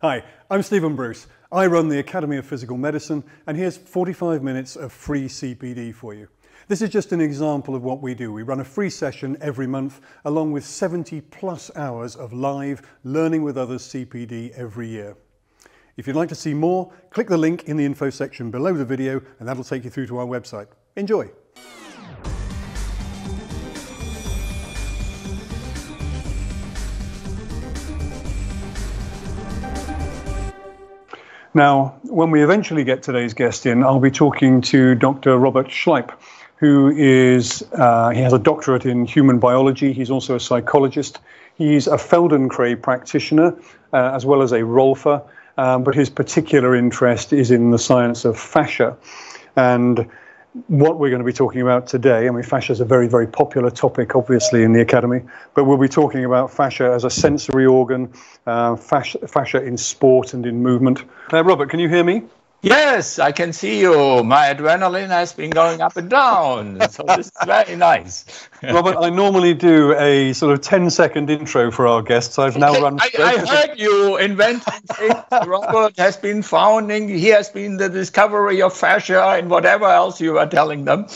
Hi, I'm Stephen Bruce. I run the Academy of Physical Medicine, and here's 45 minutes of free CPD for you. This is just an example of what we do. We run a free session every month, along with 70 plus hours of live Learning with Others CPD every year. If you'd like to see more, click the link in the info section below the video, and that'll take you through to our website. Enjoy! Now, when we eventually get today's guest in, I'll be talking to Dr. Robert Schleip, who is, uh, he has a doctorate in human biology. He's also a psychologist. He's a Feldenkrais practitioner, uh, as well as a Rolfer, um, but his particular interest is in the science of fascia. And what we're going to be talking about today. I mean, fascia is a very, very popular topic, obviously, in the academy, but we'll be talking about fascia as a sensory organ, uh, fascia, fascia in sport and in movement. Uh, Robert, can you hear me? Yes, I can see you. My adrenaline has been going up and down. So this is very nice. Robert, I normally do a sort of 10 second intro for our guests. I've now run. I, I heard you inventing things. Robert has been founding, he has been the discovery of fascia and whatever else you are telling them.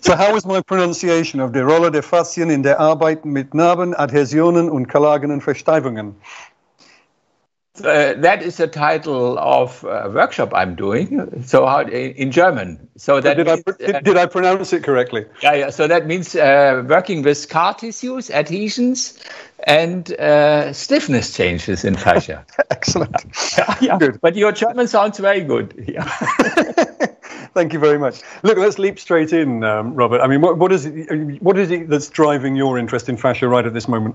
so, how was my pronunciation of the Rolle der Faszien in der Arbeit mit Narben, Adhäsionen und Collagen Versteifungen? Uh, that is the title of a workshop I'm doing. So how in German. So that did, means, I, did, uh, did, I pronounce it correctly? Yeah, yeah. So that means uh, working with scar tissues, adhesions, and uh, stiffness changes in fascia. Excellent. Yeah, yeah. Good. But your German sounds very good. Yeah. Thank you very much. Look, let's leap straight in, um, Robert. I mean, what, what is it? What is it that's driving your interest in fascia right at this moment?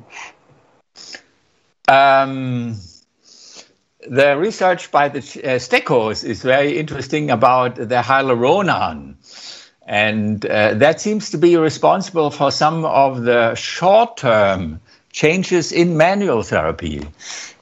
Um, the research by the uh, Steccos is very interesting about the hyaluronan. And uh, that seems to be responsible for some of the short term changes in manual therapy.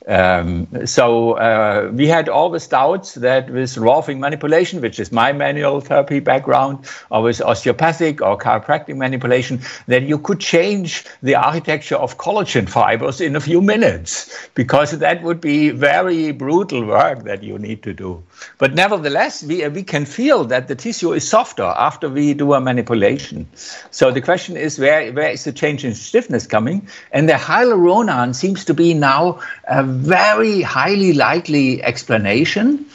Um, so uh, we had always doubts that with Rolfing manipulation, which is my manual therapy background, or with osteopathic or chiropractic manipulation, that you could change the architecture of collagen fibers in a few minutes, because that would be very brutal work that you need to do. But nevertheless, we, we can feel that the tissue is softer after we do a manipulation. So the question is, where, where is the change in stiffness coming? And the hyaluronan seems to be now a very highly likely explanation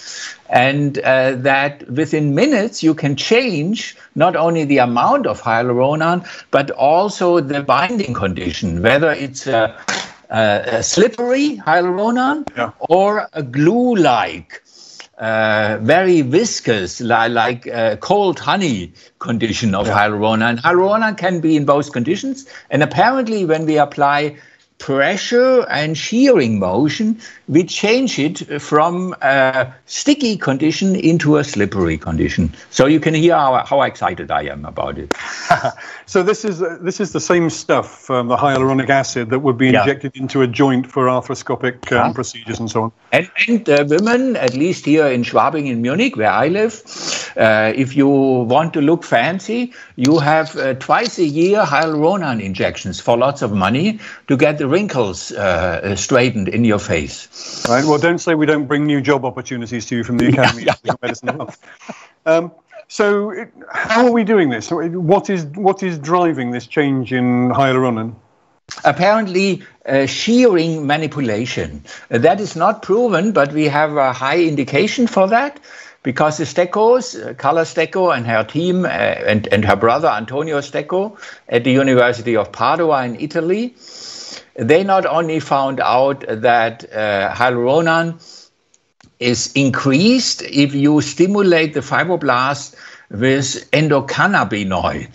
and uh, that within minutes you can change not only the amount of hyaluronan but also the binding condition whether it's a, a, a slippery hyaluronan yeah. or a glue-like uh, very viscous, li- like uh, cold honey condition of yeah. hyaluronan. Hyaluronan can be in both conditions, and apparently, when we apply pressure and shearing motion, we change it from a sticky condition into a slippery condition. So you can hear how, how excited I am about it. so this is uh, this is the same stuff, um, the hyaluronic acid that would be injected yeah. into a joint for arthroscopic um, yeah. procedures and so on. And, and uh, women, at least here in Schwabing in Munich, where I live, uh, if you want to look fancy, you have uh, twice a year hyaluronan injections for lots of money to get the wrinkles uh, straightened in your face. Right. Well, don't say we don't bring new job opportunities to you from the Academy yeah, yeah, of Medicine. Um, so, how are we doing this? What is what is driving this change in hyaluronan? Apparently, uh, shearing manipulation. Uh, that is not proven, but we have a high indication for that because the Steccos, uh, Carla Stecco and her team, uh, and, and her brother Antonio Stecco at the University of Padua in Italy, they not only found out that uh, hyaluronan is increased if you stimulate the fibroblast with endocannabinoids.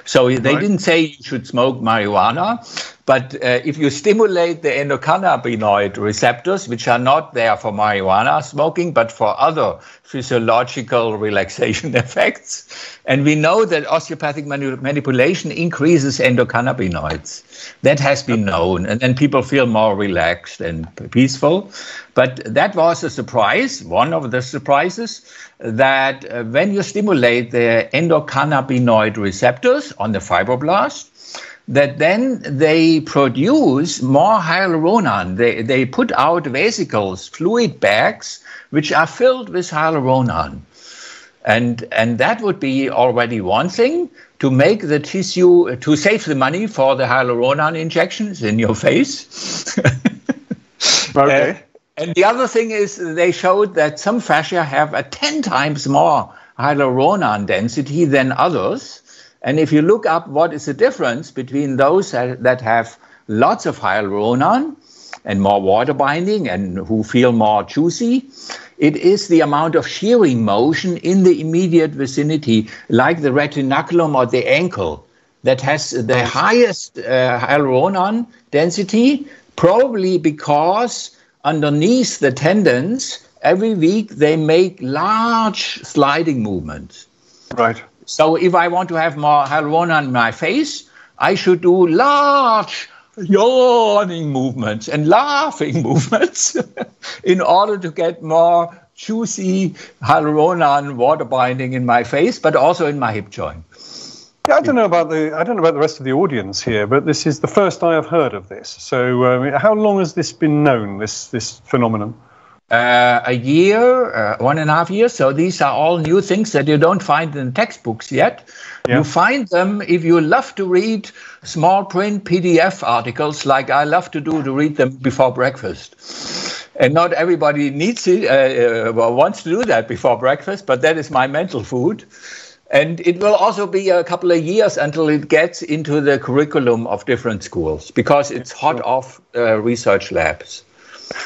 so they right. didn't say you should smoke marijuana, but uh, if you stimulate the endocannabinoid receptors, which are not there for marijuana smoking, but for other physiological relaxation effects, and we know that osteopathic manu- manipulation increases endocannabinoids. That has been known, and then people feel more relaxed and peaceful. But that was a surprise, one of the surprises, that uh, when you stimulate the endocannabinoid receptors on the fibroblast, that then they produce more hyaluronan. They, they put out vesicles, fluid bags, which are filled with hyaluronan. And, and that would be already one thing to make the tissue, to save the money for the hyaluronan injections in your face. okay. Uh, and the other thing is they showed that some fascia have a 10 times more hyaluronan density than others. And if you look up what is the difference between those that have lots of hyaluronan and more water binding and who feel more juicy, it is the amount of shearing motion in the immediate vicinity, like the retinaculum or the ankle, that has the highest uh, hyaluronan density, probably because underneath the tendons, every week they make large sliding movements. Right. So if I want to have more hyaluronan in my face, I should do large yawning movements and laughing movements in order to get more juicy hyaluronan water binding in my face, but also in my hip joint. Yeah, I don't know about the I don't know about the rest of the audience here, but this is the first I have heard of this. So, um, how long has this been known? This this phenomenon? Uh, a year, uh, one and a half years. So these are all new things that you don't find in textbooks yet. Yeah. You find them if you love to read small print PDF articles, like I love to do to read them before breakfast. And not everybody needs it, uh, uh wants to do that before breakfast, but that is my mental food. And it will also be a couple of years until it gets into the curriculum of different schools because it's hot off uh, research labs.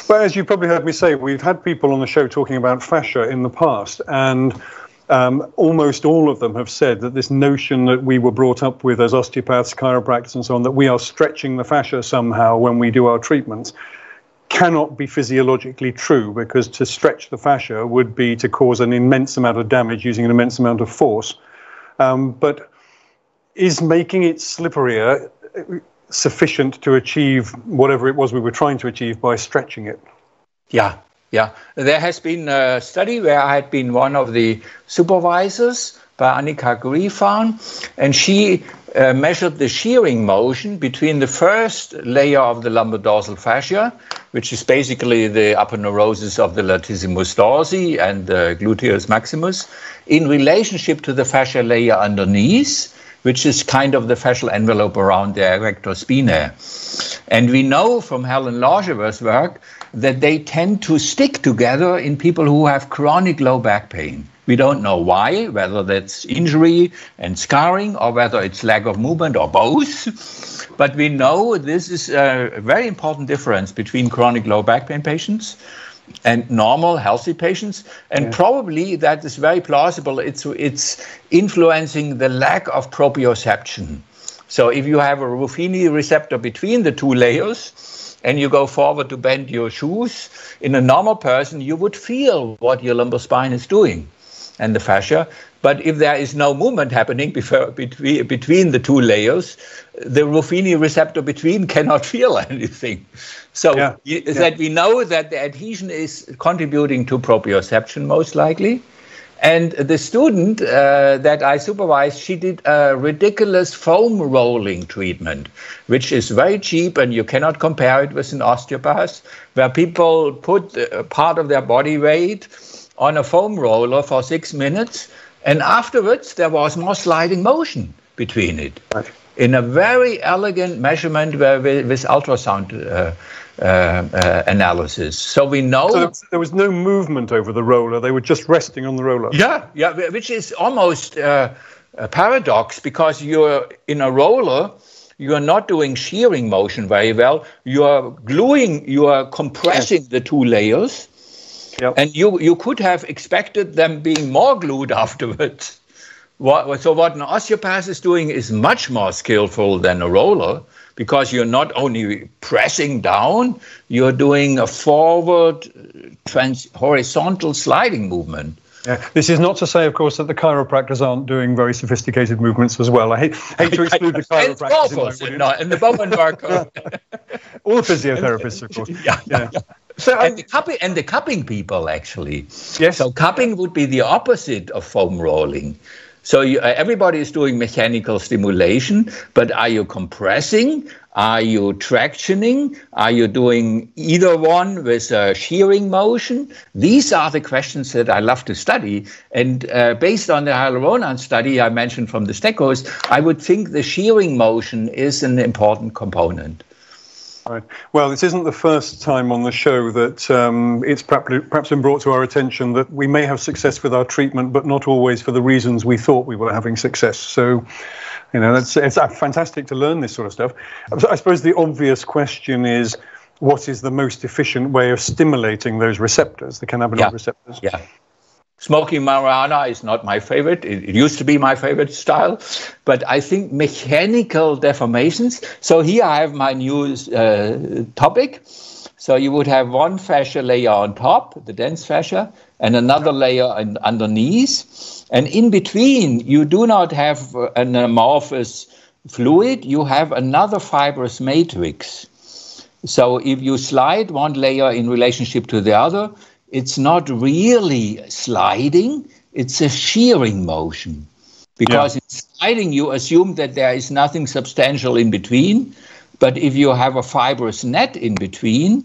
Well, as you probably heard me say, we've had people on the show talking about fascia in the past, and um, almost all of them have said that this notion that we were brought up with as osteopaths, chiropractors, and so on, that we are stretching the fascia somehow when we do our treatments, cannot be physiologically true because to stretch the fascia would be to cause an immense amount of damage using an immense amount of force. Um, but is making it slipperier sufficient to achieve whatever it was we were trying to achieve by stretching it? Yeah, yeah. There has been a study where I had been one of the supervisors by Annika Griefahn, and she uh, measured the shearing motion between the first layer of the lumbar-dorsal fascia, which is basically the aponeurosis of the latissimus dorsi and the gluteus maximus, in relationship to the fascia layer underneath, which is kind of the fascial envelope around the erector spinae. And we know from Helen Langevin's work that they tend to stick together in people who have chronic low back pain. We don't know why, whether that's injury and scarring or whether it's lack of movement or both. But we know this is a very important difference between chronic low back pain patients and normal healthy patients. And yeah. probably that is very plausible. It's it's influencing the lack of proprioception. So if you have a ruffini receptor between the two layers and you go forward to bend your shoes in a normal person you would feel what your lumbar spine is doing and the fascia. But if there is no movement happening before, between, between the two layers, the Ruffini receptor between cannot feel anything. So yeah, yeah. that we know that the adhesion is contributing to proprioception most likely. And the student uh, that I supervised, she did a ridiculous foam rolling treatment, which is very cheap and you cannot compare it with an osteopath, where people put part of their body weight on a foam roller for six minutes, and afterwards there was more sliding motion between it. Right. In a very elegant measurement with, with ultrasound uh, uh, uh, analysis. So we know so there was no movement over the roller; they were just resting on the roller. Yeah, yeah, which is almost uh, a paradox because you're in a roller you are not doing shearing motion very well. You are gluing, you are compressing the two layers. Yep. And you, you could have expected them being more glued afterwards. What, so what an osteopath is doing is much more skillful than a roller because you're not only pressing down, you're doing a forward uh, trans- horizontal sliding movement. Yeah. This is not to say, of course, that the chiropractors aren't doing very sophisticated movements as well. I hate, hate to exclude the chiropractors. And, and the Bowen All the physiotherapists, of course. yeah. yeah. yeah. So and the cupping and the cupping people actually. Yes. So cupping would be the opposite of foam rolling. So you, uh, everybody is doing mechanical stimulation, but are you compressing? Are you tractioning? Are you doing either one with a shearing motion? These are the questions that I love to study. And uh, based on the hyaluronan study I mentioned from the Steccos, I would think the shearing motion is an important component. Right. Well, this isn't the first time on the show that um, it's perhaps been brought to our attention that we may have success with our treatment, but not always for the reasons we thought we were having success. So, you know, it's, it's fantastic to learn this sort of stuff. I suppose the obvious question is what is the most efficient way of stimulating those receptors, the cannabinoid yeah. receptors? Yeah. Smoking marijuana is not my favorite. It, it, used to be my favorite style, but I think mechanical deformations. So here I have my new uh, topic. So you would have one fascia layer on top, the dense fascia, and another layer in, underneath. And in between, you do not have an amorphous fluid, you have another fibrous matrix. So if you slide one layer in relationship to the other, it's not really sliding, it's a shearing motion. Because yeah. in sliding, you assume that there is nothing substantial in between. But if you have a fibrous net in between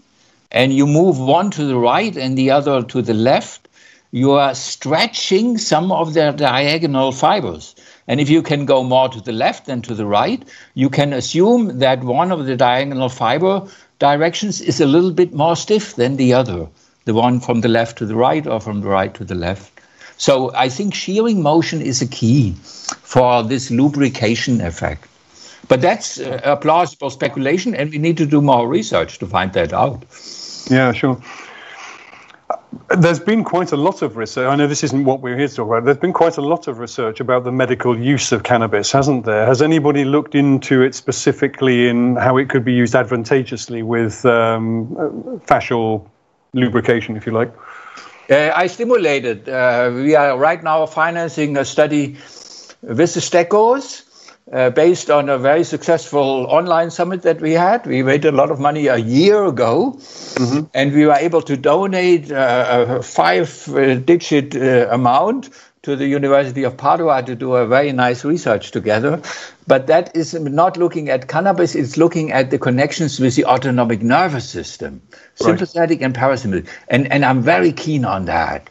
and you move one to the right and the other to the left, you are stretching some of the diagonal fibers. And if you can go more to the left than to the right, you can assume that one of the diagonal fiber directions is a little bit more stiff than the other the one from the left to the right or from the right to the left. So I think shearing motion is a key for this lubrication effect. But that's uh, a plausible speculation, and we need to do more research to find that out. Yeah, sure. Uh, there's been quite a lot of research. I know this isn't what we're here to talk about. There's been quite a lot of research about the medical use of cannabis, hasn't there? Has anybody looked into it specifically in how it could be used advantageously with um, uh, fascial lubrication, if you like? Uh, I stimulated. Uh, we are right now financing a study with the Steccos. Uh, based on a very successful online summit that we had. We made a lot of money a year ago, mm-hmm. and we were able to donate uh, a five digit uh, amount to the University of Padua to do a very nice research together. But that is not looking at cannabis, it's looking at the connections with the autonomic nervous system, right. sympathetic and parasympathetic. And, and I'm very keen on that.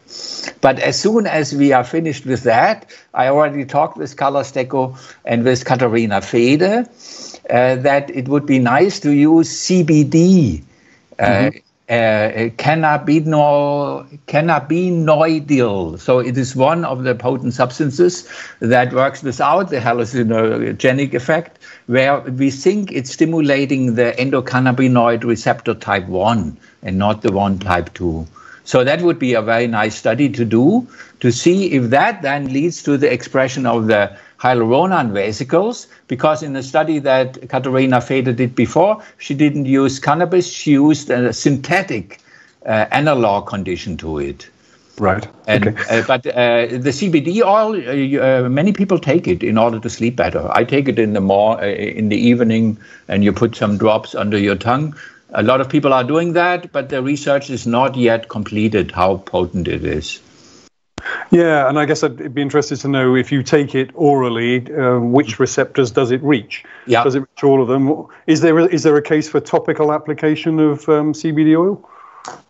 But as soon as we are finished with that, I already talked with Carlos Stecco and with Caterina Fede uh, that it would be nice to use CBD. Uh, mm-hmm uh, cannabino, cannabinoidal. So it is one of the potent substances that works without the hallucinogenic effect, where we think it's stimulating the endocannabinoid receptor type 1 and not the one type 2. So that would be a very nice study to do to see if that then leads to the expression of the hyaluronan vesicles because in the study that Caterina Fede did before, she didn't use cannabis, she used a synthetic uh, analog condition to it. Right. And, okay. uh, but uh, the CBD oil, uh, uh, many people take it in order to sleep better. I take it in the more uh, in the evening, and you put some drops under your tongue. A lot of people are doing that, but the research is not yet completed how potent it is. Yeah, and I guess I'd be interested to know if you take it orally, uh, which receptors does it reach? Yeah. Does it reach all of them? Is there a, is there a case for topical application of um, CBD oil?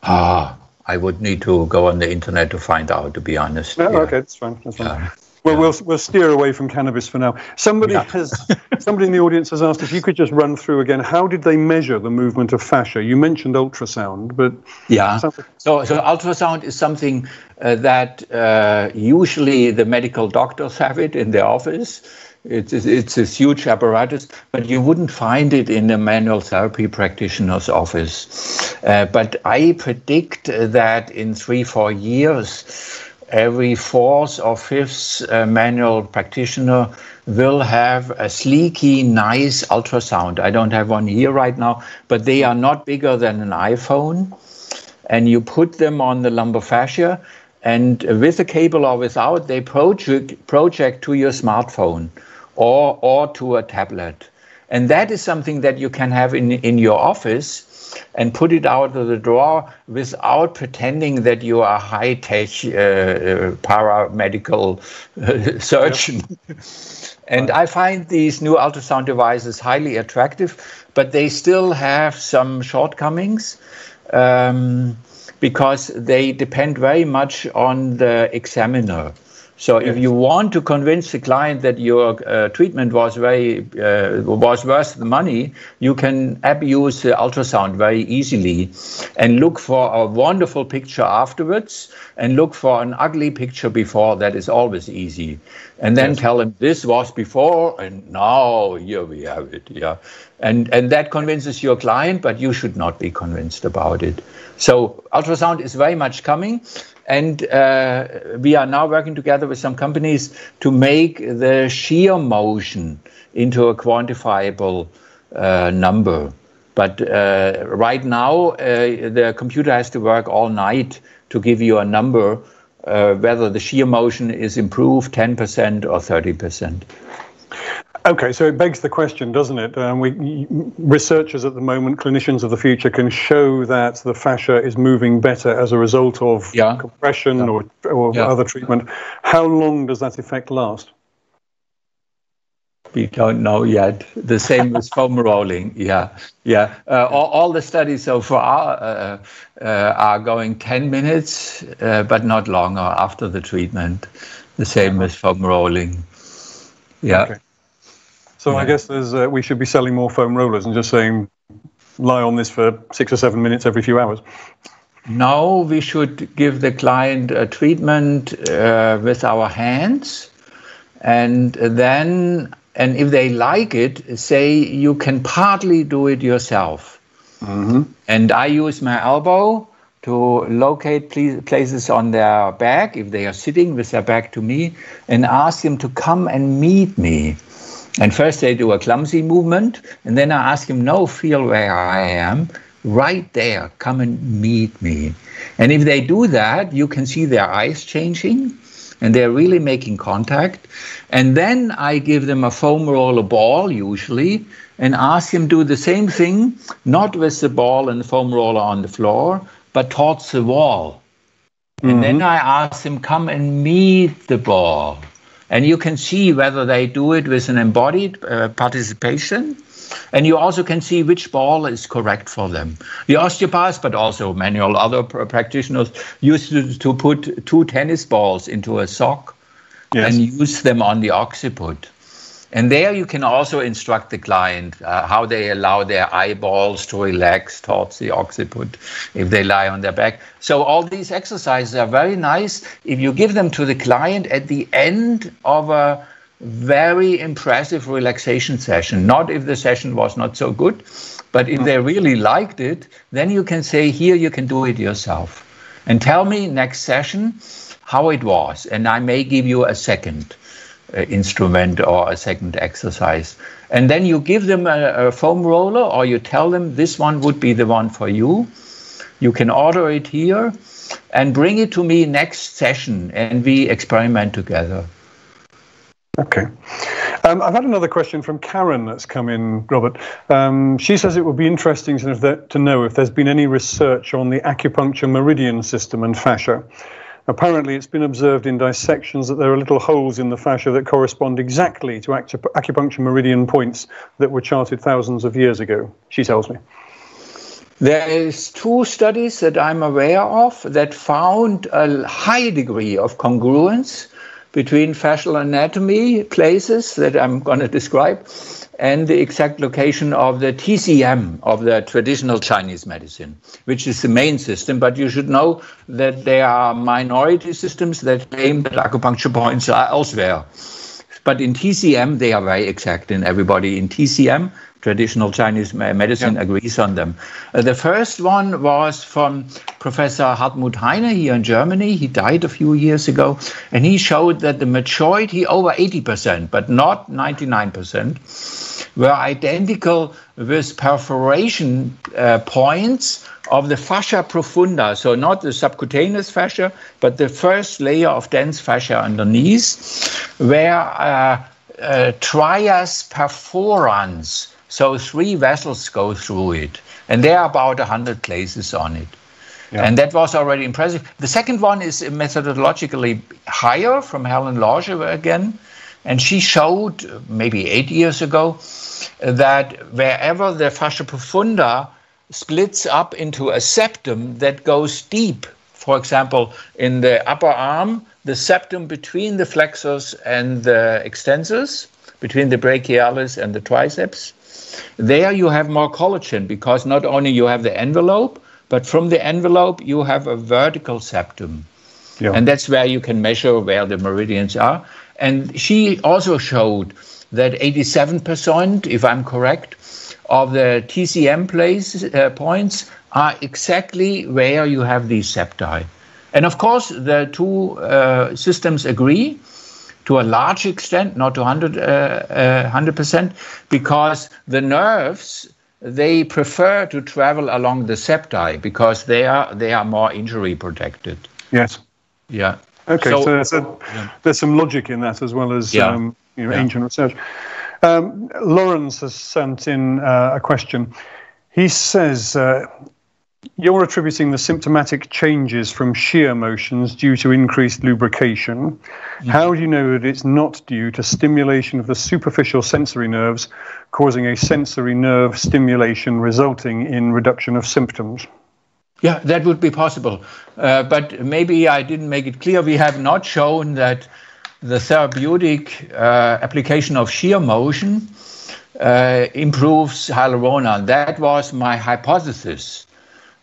Ah, I would need to go on the internet to find out. To be honest. No, yeah. okay, that's fine. That's fine. Yeah. Well, we'll we'll steer away from cannabis for now. Somebody yeah. has somebody in the audience has asked if you could just run through again. How did they measure the movement of fascia? You mentioned ultrasound, but yeah. So so ultrasound is something uh, that uh, usually the medical doctors have it in their office. It's, it's a huge apparatus, but you wouldn't find it in a manual therapy practitioner's office. Uh, but I predict that in three, four years, every fourth or fifth uh, manual practitioner will have a sleeky, nice ultrasound. I don't have one here right now, but they are not bigger than an iPhone. And you put them on the lumbar fascia, and with a cable or without, they project, project to your smartphone or, or to a tablet And that is something that you can have in, in your office and put it out of the drawer without pretending that you are a high tech uh, uh, paramedical uh, surgeon. Yep. and. I find these new ultrasound devices highly attractive, but they still have some shortcomings. Um, because they depend very much on the examiner. So yes. if you want to convince the client that your uh, treatment was very uh, was worth the money, you can abuse the ultrasound very easily, and look for a wonderful picture afterwards, and look for an ugly picture before. That is always easy, and then yes. tell them this was before, and now here we have it. Yeah, and and that convinces your client, but you should not be convinced about it. So ultrasound is very much coming. And uh, we are now working together with some companies to make the shear motion into a quantifiable uh, number. But uh, right now, uh, the computer has to work all night to give you a number, uh, whether the shear motion is improved 10% or 30%. Okay, so it begs the question, doesn't it? Um, we, researchers at the moment, clinicians of the future, can show that the fascia is moving better as a result of yeah. compression yeah. or, or yeah. other treatment. How long does that effect last? We don't know yet. The same with foam rolling. Yeah, yeah. Uh, all, all, the studies so far uh, uh, are going 10 minutes, uh, but not longer after the treatment. The same with foam rolling. Yeah. Okay. So yeah. I guess there's uh, we should be selling more foam rollers and just saying lie on this for six or seven minutes every few hours. No, we should give the client a treatment uh, with our hands, and then and if they like it, say you can partly do it yourself. Mm-hmm. And I use my elbow to locate places on their back if they are sitting with their back to me, and ask them to come and meet me. And first they do a clumsy movement, and then I ask him, No, feel where I am, right there, come and meet me. And if they do that, you can see their eyes changing and they're really making contact. And then I give them a foam roller ball, usually, and ask him do the same thing, not with the ball and the foam roller on the floor, but towards the wall. Mm-hmm. And then mm-hmm. I ask him, come and meet the ball. And you can see whether they do it with an embodied uh, participation. And you also can see which ball is correct for them. The osteopaths, but also many other practitioners, used to, to put two tennis balls into a sock yes. and use them on the occiput. And there you can also instruct the client uh, how they allow their eyeballs to relax towards the occiput if they lie on their back. So all these exercises are very nice if you give them to the client at the end of a very impressive relaxation session. Not if the session was not so good, but if they really liked it, then you can say, here you can do it yourself. And tell me next session how it was. And I may give you a second uh, instrument or a second exercise. And then you give them a, a, foam roller or you tell them this one would be the one for you. You can order it here and bring it to me next session and we experiment together. Okay. Um, I've had another question from Karen that's come in, Robert. Um, she says it would be interesting to, to know if there's been any research on the acupuncture meridian system and fascia. Apparently, it's been observed in dissections that there are little holes in the fascia that correspond exactly to acupuncture meridian points that were charted thousands of years ago, she tells me. There is two studies that I'm aware of that found a high degree of congruence between fascial anatomy places that I'm going to describe and the exact location of the TCM of the traditional Chinese medicine, which is the main system. But you should know that there are minority systems that claim that acupuncture points are elsewhere. But in TCM, they are very exact, and everybody in TCM traditional Chinese medicine yeah. agrees on them. Uh, the first one was from Professor Hartmut Heine here in Germany. He died a few years ago, and he showed that the majority, over 80%, but not 99%, were identical with perforation uh, points of the fascia profunda, so not the subcutaneous fascia, but the first layer of dense fascia underneath, where uh, uh, trias perforans So three vessels go through it, and there are about 100 places on it. Yeah. And that was already impressive. The second one is methodologically higher from Helen Langevin again. And she showed maybe eight years ago that wherever the fascia profunda splits up into a septum that goes deep, for example, in the upper arm, the septum between the flexors and the extensors, between the brachialis and the triceps, there you have more collagen because not only you have the envelope, but from the envelope you have a vertical septum. Yeah. And that's where you can measure where the meridians are. And she also showed that 87%, if I'm correct, of the TCM place, uh, points are exactly where you have these septi. And of course, the two uh, systems agree to a large extent, not to 100, uh, 100%, uh, because the nerves they prefer to travel along the septi because they are they are more injury protected. Yes. Yeah. Okay, so, so there's, a, yeah. there's, some logic in that as well as yeah. um, you know, yeah. ancient research. Um, Lawrence has sent in uh, a question. He says, uh, You're attributing the symptomatic changes from shear motions due to increased lubrication. Mm-hmm. How do you know that it's not due to stimulation of the superficial sensory nerves, causing a sensory nerve stimulation resulting in reduction of symptoms? Yeah, that would be possible. Uh, but maybe I didn't make it clear. We have not shown that the therapeutic uh, application of shear motion uh, improves hyaluronan. That was my hypothesis.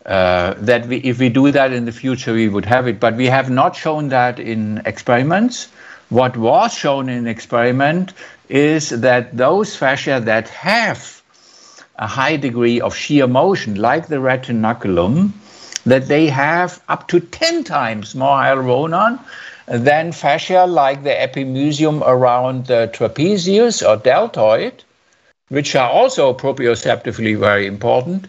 Uh, that we, if we do that in the future, we would have it. But we have not shown that in experiments. What was shown in experiment is that those fascia that have a high degree of shear motion, like the retinaculum, that they have up to 10 times more hyaluronan than fascia like the epimysium around the trapezius or deltoid, which are also proprioceptively very important,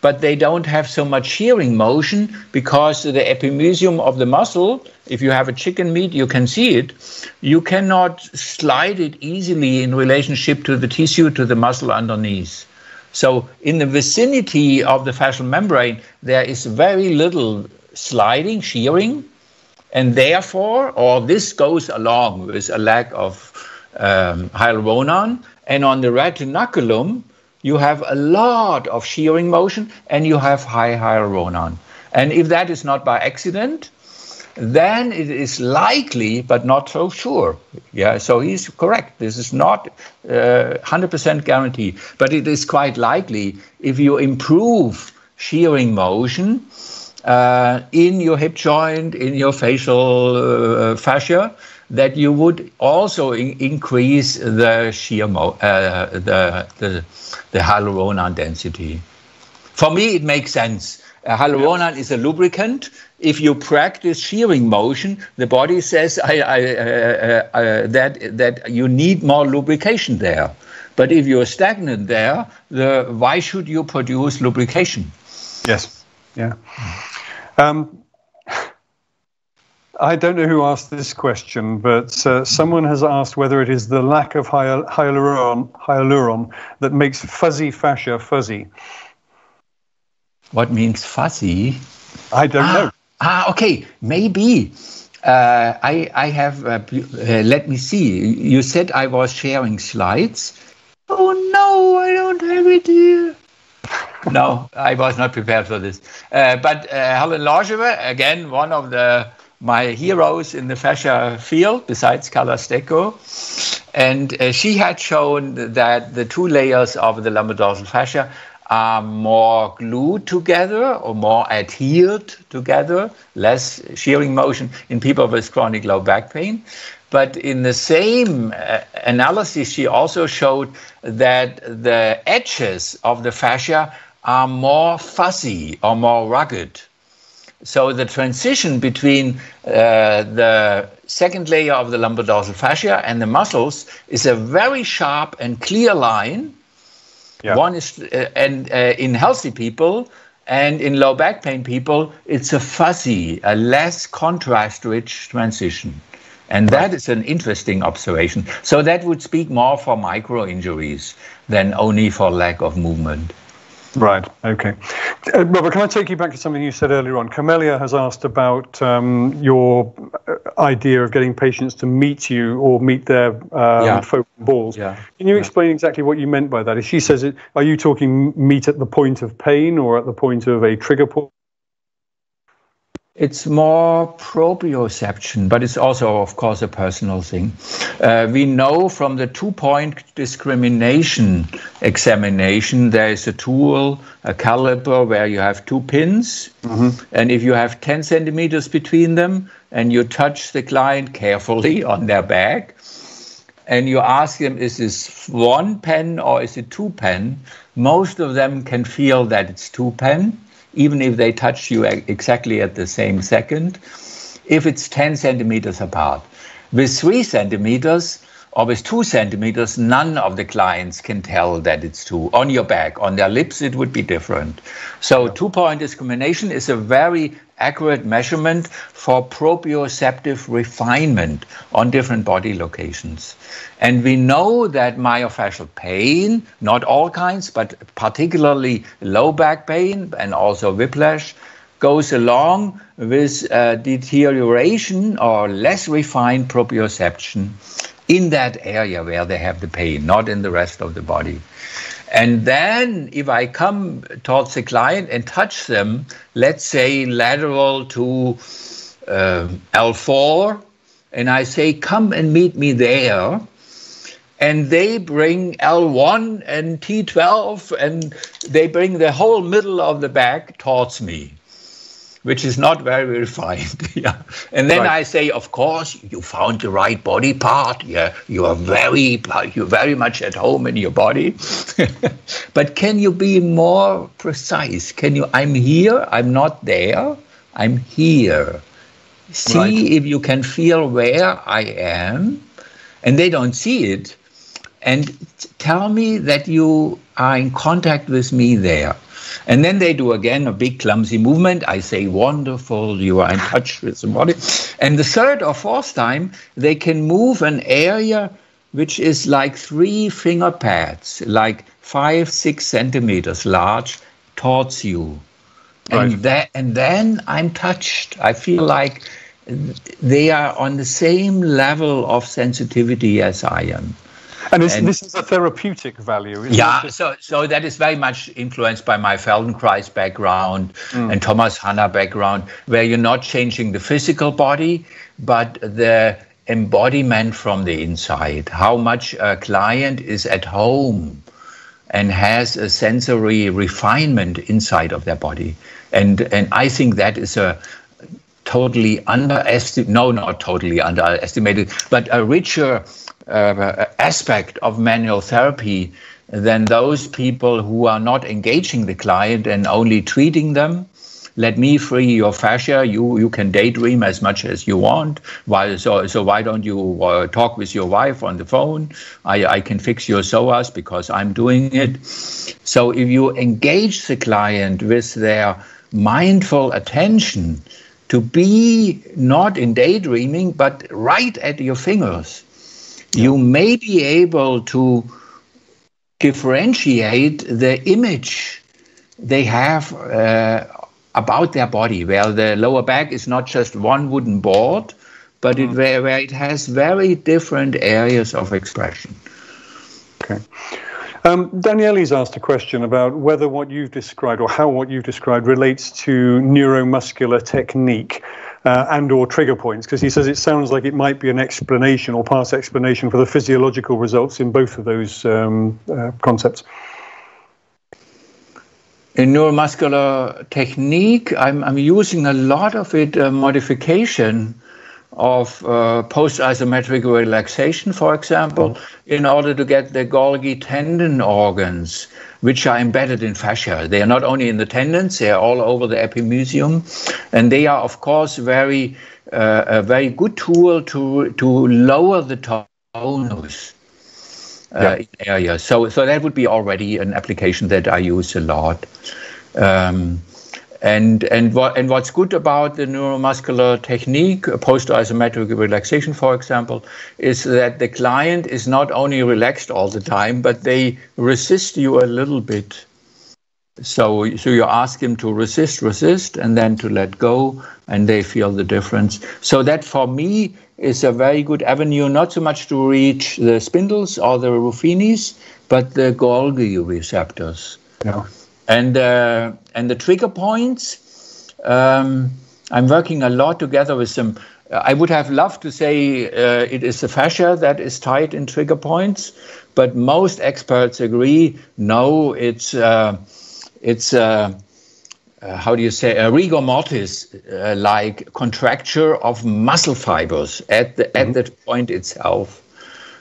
but they don't have so much shearing motion because the epimysium of the muscle, if you have a chicken meat, you can see it, you cannot slide it easily in relationship to the tissue, to the muscle underneath. So in the vicinity of the fascial membrane, there is very little sliding, shearing, and therefore, or this goes along with a lack of um, hyaluronan. And on the retinaculum, you have a lot of shearing motion and you have high hyaluronan. And if that is not by accident, then it is likely, but not so sure. Yeah, so he's correct. This is not uh, 100% guarantee, but it is quite likely if you improve shearing motion uh, in your hip joint, in your facial uh, fascia, that you would also in increase the shear mo- uh, the, the the hyaluronan density. For me, it makes sense. Uh, hyaluronan is a lubricant if you practice shearing motion, the body says I, I, uh, uh, uh, that that you need more lubrication there. But if you're stagnant there, the, why should you produce lubrication? Yes. Yeah. Um, I don't know who asked this question, but uh, someone has asked whether it is the lack of hyaluron, hyaluron that makes fuzzy fascia fuzzy. What means fuzzy? I don't ah. know. Ah, okay, maybe. Uh, I, I have, uh, uh, let me see. You said I was sharing slides. Oh no, I don't have it here. no, I was not prepared for this. Uh, but uh, Helen Langevin, again, one of the my heroes in the fascia field, besides Carla Stecco, and uh, she had shown that the two layers of the lumbodorsal fascia are more glued together or more adhered together, less shearing motion in people with chronic low back pain. But in the same uh, analysis, she also showed that the edges of the fascia are more fuzzy or more rugged. So the transition between uh, the second layer of the lumbar dorsal fascia and the muscles is a very sharp and clear line yeah. One is, uh, and uh, in healthy people and in low back pain people, it's a fuzzy, a less contrast rich transition. And that is an interesting observation. So that would speak more for micro injuries than only for lack of movement. Right. Okay. Uh, Robert, can I take you back to something you said earlier on? Camelia has asked about um, your uh, idea of getting patients to meet you or meet their um, yeah. focal balls. Yeah. Can you explain exactly what you meant by that? If she says it, are you talking meet at the point of pain or at the point of a trigger point? It's more proprioception, but it's also, of course, a personal thing. Uh, we know from the two point discrimination examination, there is a tool, a caliper, where you have two pins. Mm-hmm. And if you have 10 centimeters between them and you touch the client carefully on their back, and you ask them, is this one pen or is it two pen? Most of them can feel that it's two pen even if they touch you exactly at the same second, if it's 10 centimeters apart. With three centimeters or with two centimeters, none of the clients can tell that it's two. On your back, on their lips, it would be different. So, two point discrimination is a very accurate measurement for proprioceptive refinement on different body locations. And we know that myofascial pain, not all kinds, but particularly low back pain and also whiplash, goes along with uh, deterioration or less refined proprioception in that area where they have the pain, not in the rest of the body. And then if I come towards the client and touch them, let's say lateral to uh, L4, and I say, come and meet me there. And they bring L1 and T12, and they bring the whole middle of the back towards me which is not very refined. yeah. And then right. I say, of course, you found the right body part. Yeah, you are very, you're very much at home in your body. but can you be more precise? Can you? I'm here. I'm not there. I'm here. See right. if you can feel where I am, and they don't see it. And tell me that you are in contact with me there. And then they do again a big clumsy movement. I say, wonderful, you are in touch with the body. And the third or fourth time, they can move an area which is like three finger pads, like five, six centimeters large, towards you. Right. And, that, and then I'm touched. I feel like they are on the same level of sensitivity as I am. And, and this is a therapeutic value. yeah, so so that is very much influenced by my Feldenkrais background mm. and Thomas Hanna background, where you're not changing the physical body, but the embodiment from the inside. How much a client is at home and has a sensory refinement inside of their body, and and I think that is a totally underestimated. No, not totally underestimated, but a richer uh, aspect of manual therapy than those people who are not engaging the client and only treating them. Let me free your fascia. You you can daydream as much as you want. Why so so why don't you uh, talk with your wife on the phone? I, I can fix your psoas because I'm doing it. So if you engage the client with their mindful attention to be not in daydreaming but right at your fingers you may be able to differentiate the image they have uh, about their body, where the lower back is not just one wooden board, but it, mm. where, where it has very different areas of expression. Okay. Um, Daniele's asked a question about whether what you've described or how what you've described relates to neuromuscular technique uh, and or trigger points because he says it sounds like it might be an explanation or part explanation for the physiological results in both of those um, uh, concepts. In neuromuscular technique, I'm, I'm using a lot of it uh, modification of uh, post isometric relaxation, for example, in order to get the Golgi tendon organs, which are embedded in fascia. They are not only in the tendons, they are all over the epimysium. And they are, of course, very, uh, a very good tool to, to lower the tonus. Uh, in area. So, so that would be already an application that I use a lot. Um, And and what and what's good about the neuromuscular technique, post-isometric relaxation, for example, is that the client is not only relaxed all the time, but they resist you a little bit. So so you ask him to resist, resist, and then to let go, and they feel the difference. So that for me is a very good avenue, not so much to reach the spindles or the Ruffinis, but the Golgi receptors. Yeah. And uh, and the trigger points, um, I'm working a lot together with them. I would have loved to say uh, it is the fascia that is tied in trigger points, but most experts agree no, it's uh, it's uh, uh, how do you say a rigor mortis uh, like contracture of muscle fibers at the mm-hmm. at that point itself,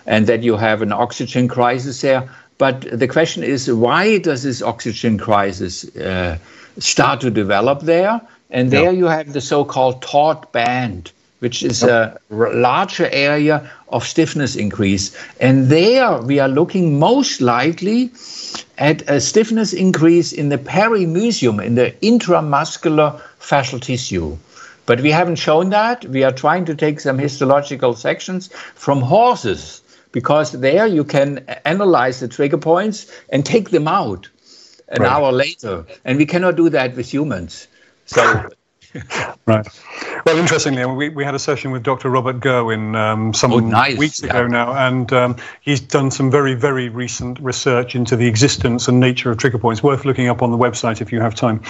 and that you have an oxygen crisis there. But the question is, why does this oxygen crisis uh, start to develop there? And there yeah. you have the so-called taut band, which is a larger area of stiffness increase. And there we are looking most likely at a stiffness increase in the perimysium, in the intramuscular fascial tissue. But we haven't shown that. We are trying to take some histological sections from horses because there you can analyze the trigger points and take them out an right. hour later. And we cannot do that with humans. So. right. Well, interestingly, we, we had a session with Dr. Robert Gerwin um, some oh, nice. weeks ago yeah. now, and um, he's done some very, very recent research into the existence and nature of trigger points. Worth looking up on the website if you have time.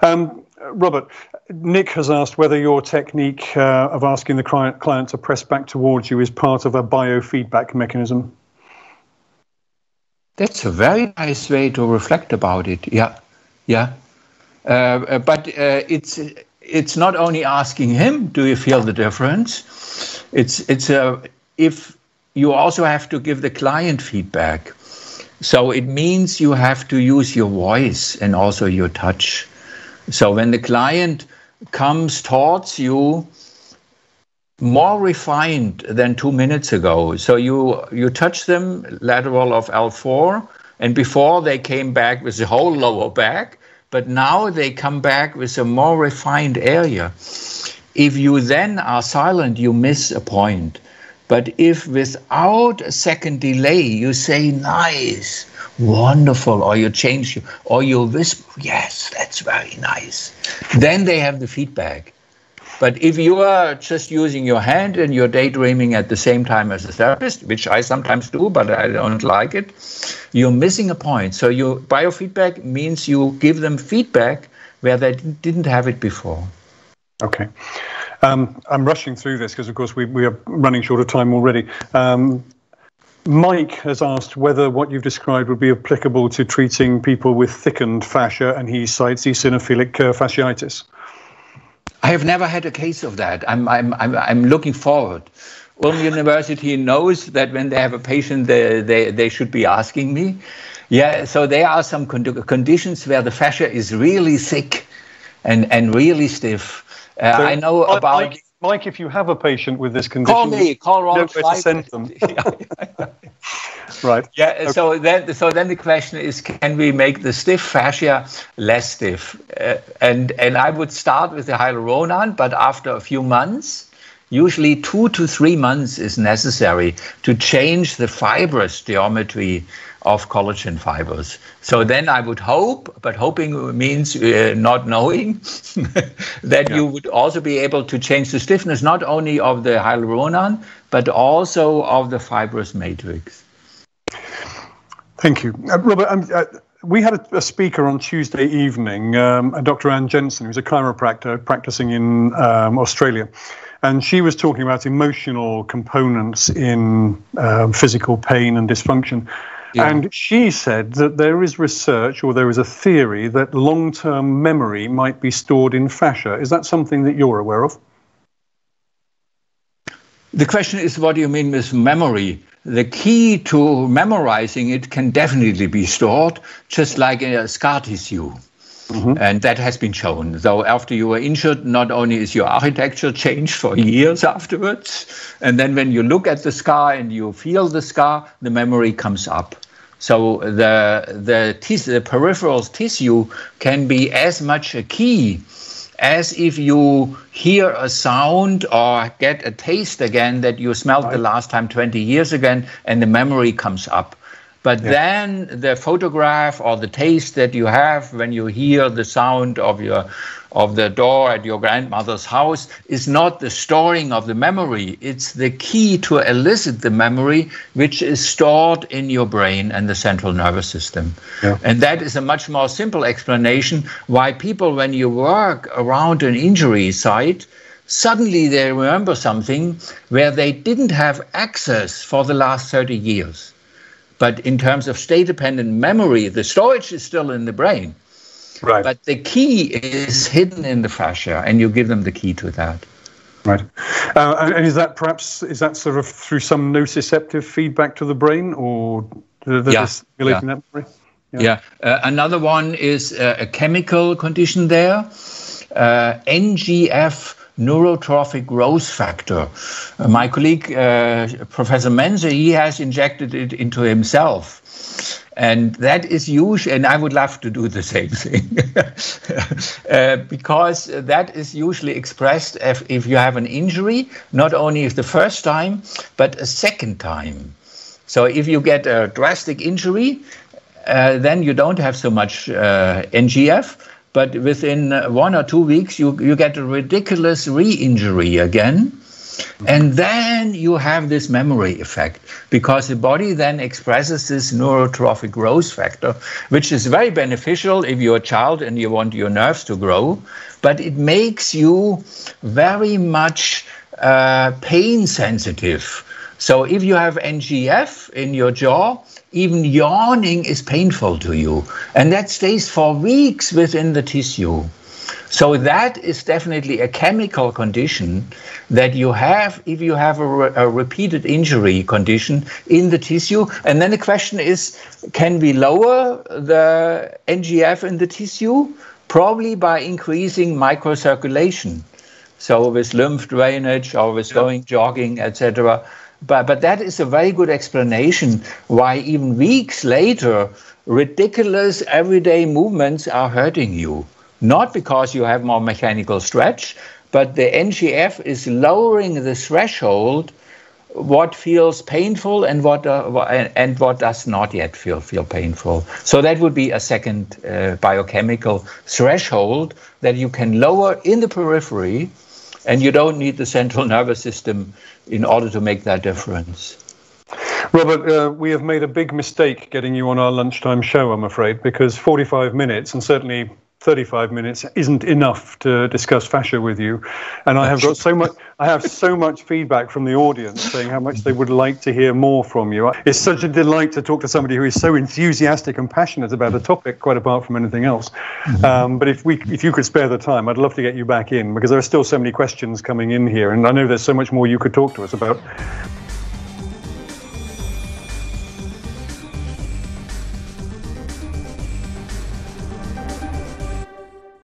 Um, Robert, Nick has asked whether your technique uh, of asking the client, client to press back towards you is part of a biofeedback mechanism. That's a very nice way to reflect about it. Yeah, yeah. Uh, uh but uh, it's it's not only asking him, "Do you feel the difference?" It's it's a uh, if you also have to give the client feedback. So it means you have to use your voice and also your touch. So when the client comes towards you more refined than two minutes ago. So you you touch them lateral of L4, and before they came back with the whole lower back, but now they come back with a more refined area. If you then are silent, you miss a point. But if without a second delay you say nice, wonderful, or you change, or you whisper, yes, that's very nice, then they have the feedback. But if you are just using your hand and you're daydreaming at the same time as a therapist, which I sometimes do, but I don't like it, you're missing a point. So your biofeedback means you give them feedback where they didn't have it before. Okay. Um, I'm rushing through this because, of course, we, we are running short of time already. Um, Mike has asked whether what you've described would be applicable to treating people with thickened fascia, and he cites eosinophilic uh, fasciitis. I have never had a case of that. I'm, I'm, I'm, I'm looking forward. Ulm University knows that when they have a patient, they, they, they should be asking me. Yeah, so there are some conditions where the fascia is really thick and, and really stiff. Uh, so I know about. Mike, Mike, if you have a patient with this condition, call me. Call Ron. to send them. right. Yeah. Okay. So then, so then the question is, can we make the stiff fascia less stiff? Uh, and and I would start with the hyaluronan, but after a few months, usually two to three months is necessary to change the fibrous geometry of collagen fibers. So then I would hope, but hoping means uh, not knowing, that yeah. you would also be able to change the stiffness not only of the hyaluronan, but also of the fibrous matrix. Thank you. Uh, Robert, um, uh, we had a, a, speaker on Tuesday evening, um, Dr. Anne Jensen, who's a chiropractor practicing in um, Australia. And she was talking about emotional components in um, physical pain and dysfunction. Yeah. And she said that there is research or there is a theory that long term memory might be stored in fascia. Is that something that you're aware of? The question is what do you mean with memory? The key to memorizing it can definitely be stored, just like a scar tissue. Mm-hmm. And that has been shown. So after you were injured, not only is your architecture changed for years afterwards, and then when you look at the scar and you feel the scar, the memory comes up. So the the, tis- the peripheral tissue can be as much a key as if you hear a sound or get a taste again that you smelled right. the last time 20 years again and the memory comes up. But yeah. then the photograph or the taste that you have when you hear the sound of your of the door at your grandmother's house is not the storing of the memory. It's the key to elicit the memory, which is stored in your brain and the central nervous system. Yeah. And that is a much more simple explanation why people, when you work around an injury site, suddenly they remember something where they didn't have access for the last 30 years. But in terms of state dependent memory, the storage is still in the brain. Right. But the key is hidden in the fascia, and you give them the key to that. Right. Uh, and is that perhaps is that sort of through some nociceptive feedback to the brain, or yeah. stimulating yeah. that memory? Yeah. yeah. Uh, another one is uh, a chemical condition there, uh, NGF neurotrophic growth factor. Uh, my colleague, uh, Professor Mense, he has injected it into himself. And that is usually, and I would love to do the same thing, uh, because that is usually expressed if, if you have an injury, not only if the first time, but a second time. So if you get a drastic injury, uh, then you don't have so much uh, NGF, but within one or two weeks, you, you get a ridiculous re injury again. And then you have this memory effect because the body then expresses this neurotrophic growth factor, which is very beneficial if you're a child and you want your nerves to grow, but it makes you very much uh, pain sensitive. So if you have NGF in your jaw, even yawning is painful to you. And that stays for weeks within the tissue. So that is definitely a chemical condition that you have if you have a, re a, repeated injury condition in the tissue. And then the question is, can we lower the NGF in the tissue? Probably by increasing microcirculation. So with lymph drainage or with going jogging, etc. But, but that is a very good explanation why even weeks later, ridiculous everyday movements are hurting you not because you have more mechanical stretch, but the NGF is lowering the threshold what feels painful and what uh, and what does not yet feel feel painful. So that would be a second uh, biochemical threshold that you can lower in the periphery, and you don't need the central nervous system in order to make that difference. Robert, uh, we have made a big mistake getting you on our lunchtime show, I'm afraid, because 45 minutes, and certainly 35 minutes isn't enough to discuss fascia with you. And i have got so much i have so much feedback from the audience saying how much they would like to hear more from you. It's such a delight to talk to somebody who is so enthusiastic and passionate about a topic quite apart from anything else. Mm-hmm. um, but if we if you could spare the time i'd love to get you back in because there are still so many questions coming in here. And i know there's so much more you could talk to us about